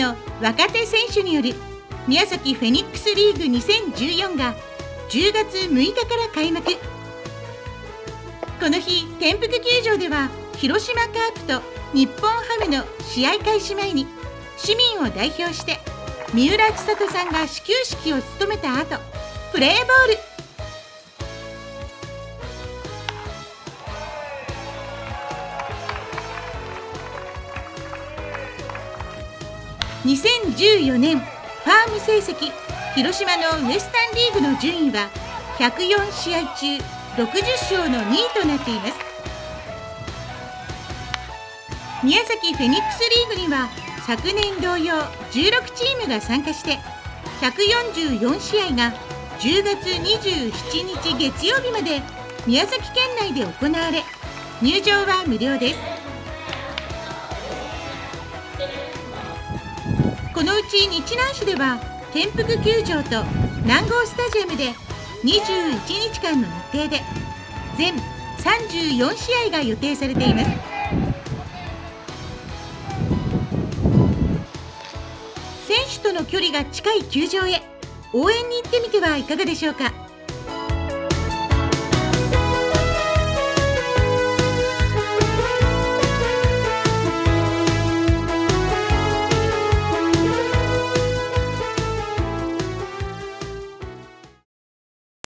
の若手選手による宮崎フェニックスリーグ2014が10月6日から開幕。この日天福球場では広島カープと日本ハムの試合開始前に市民を代表して三浦千里さんが始球式を務めた後プレーボール。2014年ファーム成績広島のウエスタンリーグの順位は104試合中60勝の2位となっています。宮崎フェニックスリーグには昨年同様16チームが参加して144試合が10月27日月曜日まで宮崎県内で行われ入場は無料です。このうち日南市では転覆球場と南郷スタジアムで21日間の日程で全34試合が予定されています。選手との距離が近い球場へ応援に行ってみてはいかがでしょうか。